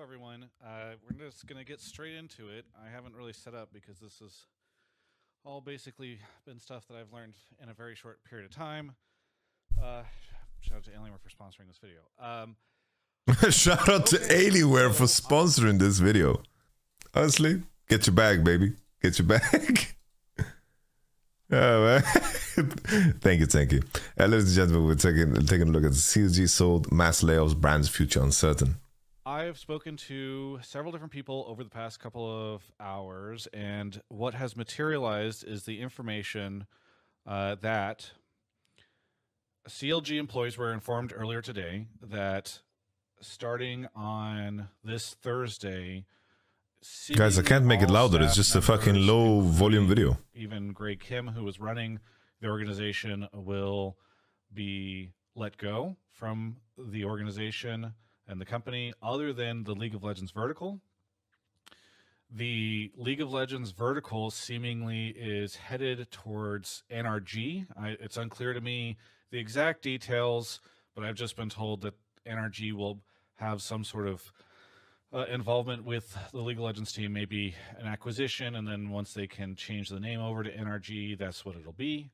everyone. Uh, we're just going to get straight into it. I haven't really set up because this has all basically been stuff that I've learned in a very short period of time. Uh, shout out to Alienware for sponsoring this video. Um, Shout out to Alienware for sponsoring this video. Honestly, get your bag, baby. Get your bag. oh, man. thank you, thank you. Uh, ladies and gentlemen, we're taking taking a look at the CLG sold mass layoffs, brand's future uncertain. I have spoken to several different people over the past couple of hours, and what has materialized is the information uh, that CLG employees were informed earlier today that starting on this Thursday, Guys, I can't make it louder. It's just a fucking low volume video. Even Greg Kim, who was running the organization, will be let go from the organization and the company, other than the League of Legends vertical. The League of Legends vertical seemingly is headed towards NRG. I, it's unclear to me the exact details, but I've just been told that NRG will have some sort of uh, involvement with the League of Legends team, maybe an acquisition, and then once they can change the name over to NRG, that's what it'll be.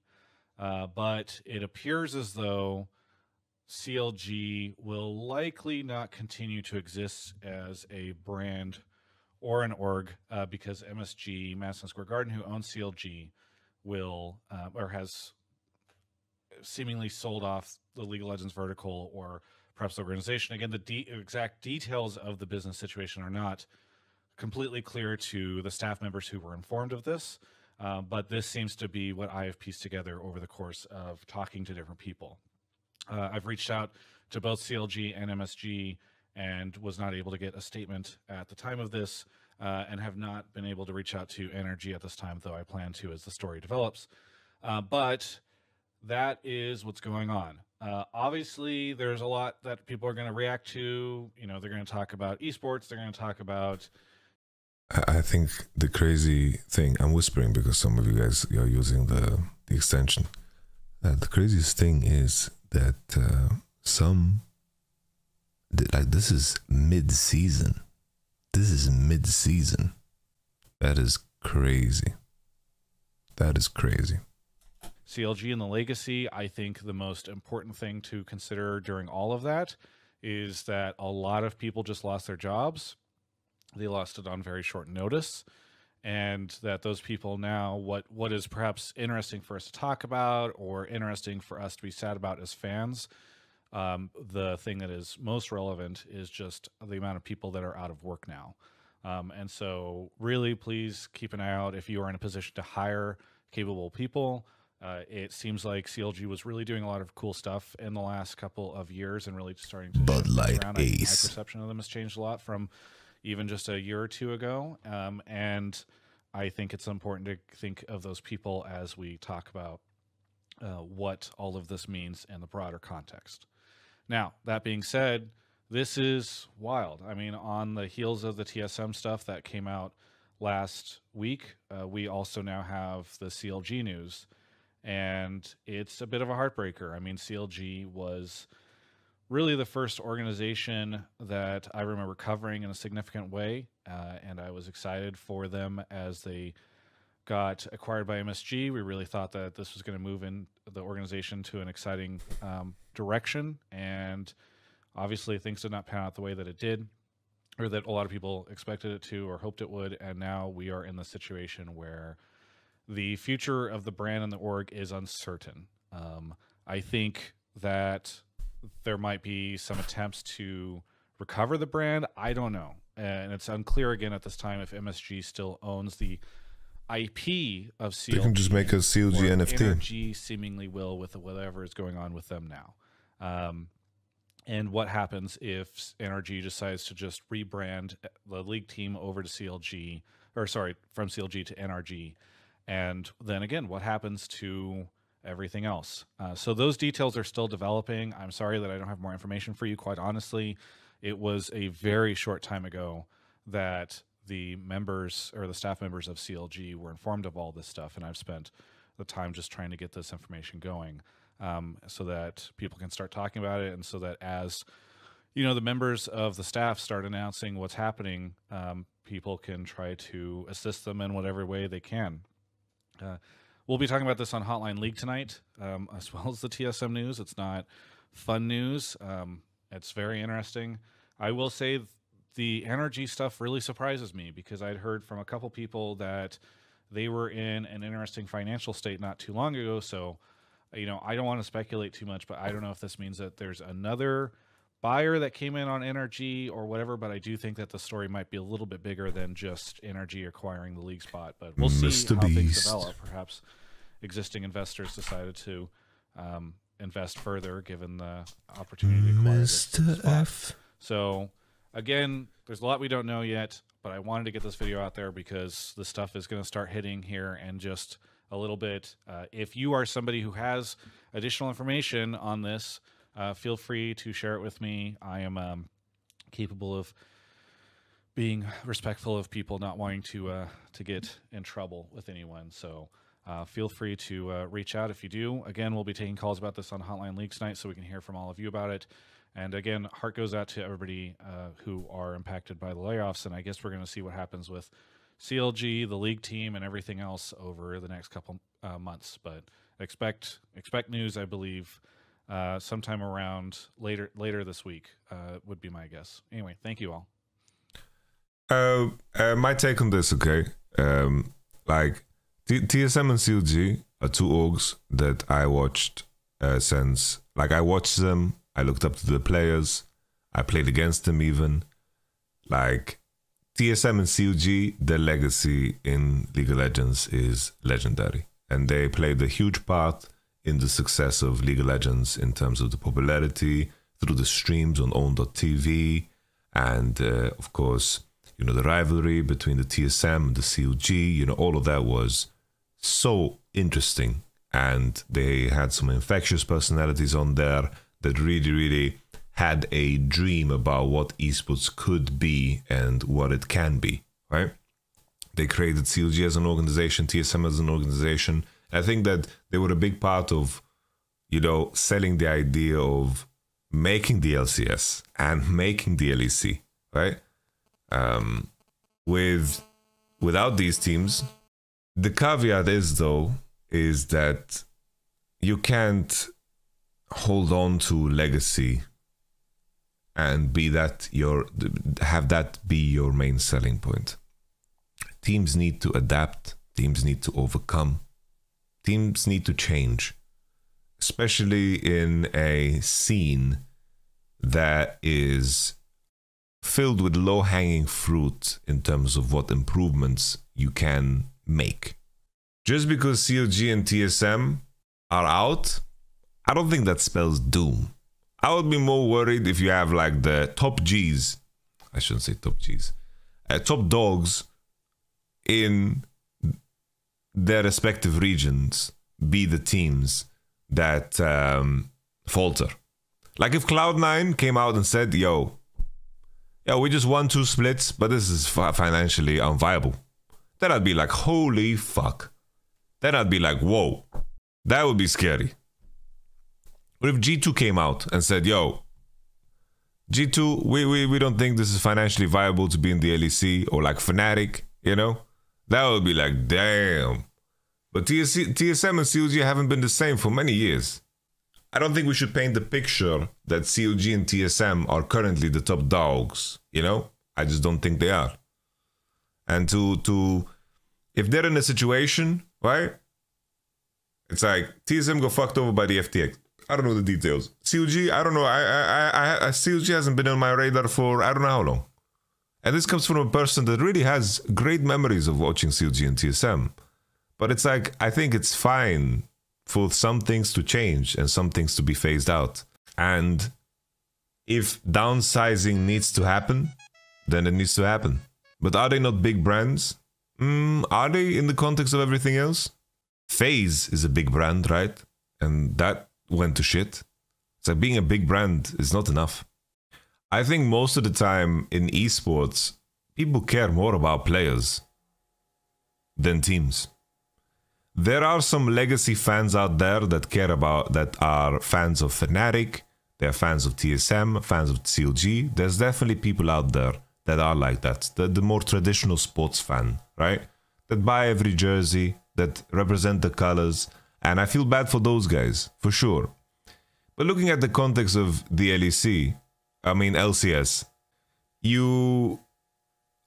Uh, but it appears as though CLG will likely not continue to exist as a brand or an org uh, because MSG, Madison Square Garden, who owns CLG, will uh, or has seemingly sold off the League of Legends vertical or perhaps the organization. Again, the de- exact details of the business situation are not completely clear to the staff members who were informed of this. Uh, but this seems to be what I have pieced together over the course of talking to different people. Uh, I've reached out to both CLG and MSG and was not able to get a statement at the time of this, uh, and have not been able to reach out to NRG at this time, though I plan to as the story develops. Uh, but that is what's going on. Uh, obviously, there's a lot that people are going to react to. You know, they're going to talk about esports. They're going to talk about I think the crazy thing, I'm whispering because some of you guys are using the, the extension. Uh, the craziest thing is that uh, some, like, this is mid season. This is mid season. That is crazy. That is crazy. CLG and the legacy, I think the most important thing to consider during all of that is that a lot of people just lost their jobs. They lost it on very short notice. And that those people now, what what is perhaps interesting for us to talk about or interesting for us to be sad about as fans, um, the thing that is most relevant is just the amount of people that are out of work now. Um, and so, really, please keep an eye out if you are in a position to hire capable people. Uh, it seems like CLG was really doing a lot of cool stuff in the last couple of years and really starting to Bud Light around. I Ace. My perception of them has changed a lot from even just a year or two ago. Um, and I think it's important to think of those people as we talk about uh, what all of this means in the broader context. Now, that being said, this is wild. I mean, on the heels of the TSM stuff that came out last week, uh, we also now have the CLG news, and it's a bit of a heartbreaker. I mean, CLG was really the first organization that I remember covering in a significant way, uh, and I was excited for them as they got acquired by MSG. We really thought that this was going to move in the organization to an exciting um, direction, and obviously things did not pan out the way that it did, or that a lot of people expected it to or hoped it would. And now we are in the situation where the future of the brand and the org is uncertain. Um, I think that there might be some attempts to recover the brand. I don't know. And it's unclear again at this time if MSG still owns the IP of CLG. They can just make a CLG NFT. NRG seemingly will with whatever is going on with them now. Um, and what happens if NRG decides to just rebrand the league team over to CLG, or sorry, from CLG to NRG? And then again, what happens to everything else? Uh, so those details are still developing. I'm sorry that I don't have more information for you. Quite honestly, it was a very short time ago that the members or the staff members of CLG were informed of all this stuff, and I've spent the time just trying to get this information going um, so that people can start talking about it, and so that as you know the members of the staff start announcing what's happening, um, people can try to assist them in whatever way they can. Uh, we'll be talking about this on Hotline League tonight, um, as well as the TSM news. It's not fun news. Um, it's very interesting. I will say the NRG stuff really surprises me because I'd heard from a couple people that they were in an interesting financial state not too long ago. So, you know, I don't want to speculate too much, but I don't know if this means that there's another buyer that came in on NRG or whatever. But I do think that the story might be a little bit bigger than just NRG acquiring the league spot. But we'll see Mr. how things Beast. develop. Perhaps existing investors decided to um, invest further given the opportunity to acquire Mr. F. So again, there's a lot we don't know yet, but I wanted to get this video out there because the stuff is going to start hitting here and just a little bit. Uh, if you are somebody who has additional information on this, uh, feel free to share it with me. I am um, capable of being respectful of people not wanting to uh, to get in trouble with anyone. So. Uh, feel free to uh, reach out if you do. Again, we'll be taking calls about this on Hotline League tonight, so we can hear from all of you about it. And again, heart goes out to everybody uh, who are impacted by the layoffs. And I guess we're going to see what happens with CLG, the league team, and everything else over the next couple uh, months. But expect expect news, I believe, uh, sometime around later later this week uh, would be my guess. Anyway, thank you all. My take on this, okay? Um, like T- TSM and CLG are two orgs that I watched uh, since. Like I watched them, I looked up to the players, I played against them even. Like TSM and CLG, their legacy in League of Legends is legendary, and they played a huge part in the success of League of Legends in terms of the popularity through the streams on own3d.tv and uh, of course you know the rivalry between the TSM and the CLG you know all of that was so interesting and they had some infectious personalities on there that really really had a dream about what esports could be and what it can be right they created CLG as an organization, TSM as an organization. I think that they were a big part of, you know, selling the idea of making the LCS and making the LEC, right? Um, with without these teams, the caveat is though is that you can't hold on to legacy and be that your have that be your main selling point. Teams need to adapt. Teams need to overcome. Teams need to change especially in a scene that is filled with low hanging fruit in terms of what improvements you can make just because CLG and TSM are out I don't think that spells doom I would be more worried if you have like the top G's I shouldn't say top G's uh, top dogs in their respective regions be the teams that um, falter. Like if Cloud9 came out and said, yo, yo, we just won two splits, but this is fi- financially unviable. Then I'd be like, holy fuck. Then I'd be like, whoa, that would be scary. But if G2 came out and said, yo, G2, we, we, we don't think this is financially viable to be in the LEC or like Fnatic, you know? That would be like, damn. But TSC, TSM and CLG haven't been the same for many years. I don't think we should paint the picture that CLG and TSM are currently the top dogs, you know? I just don't think they are. And to to if they're in a situation, right? It's like TSM got fucked over by the FTX. I don't know the details. cog I don't know. I I I, I CLG hasn't been on my radar for I don't know how long. And this comes from a person that really has great memories of watching cog and TSM. But it's like, I think it's fine for some things to change and some things to be phased out. And if downsizing needs to happen, then it needs to happen. But are they not big brands? Mm, are they in the context of everything else? FaZe is a big brand, right? And that went to shit. It's like being a big brand is not enough. I think most of the time in esports, people care more about players than teams. There are some legacy fans out there that care about that are fans of Fnatic, They're fans of TSM, fans of CLG. There's definitely people out there that are like that. The, the more traditional sports fan, right? That buy every jersey, that represent the colors. And I feel bad for those guys, for sure. But looking at the context of the LEC, I mean LCS, you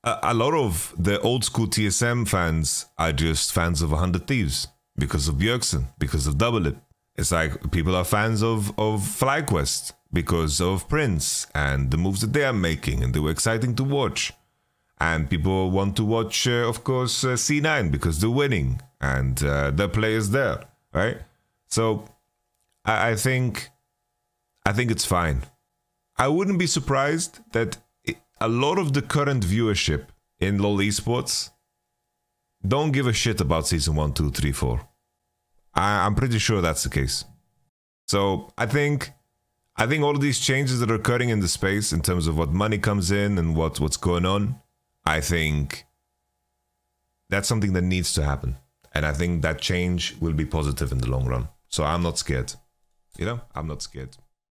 a, a lot of the old school TSM fans are just fans of 100 Thieves because of Bjergsen, because of Doublelift. It's like people are fans of, of FlyQuest because of Prince and the moves that they are making, and they were exciting to watch. And people want to watch, uh, of course, uh, C9 because they're winning and uh, the players there, right? So I, I think I think it's fine. I wouldn't be surprised that a lot of the current viewership in LoL esports don't give a shit about season 1, 2, 3, 4. I, I'm pretty sure that's the case. So I think I think all of these changes that are occurring in the space in terms of what money comes in and what, what's going on, I think that's something that needs to happen. And I think that change will be positive in the long run. So I'm not scared. You know, I'm not scared.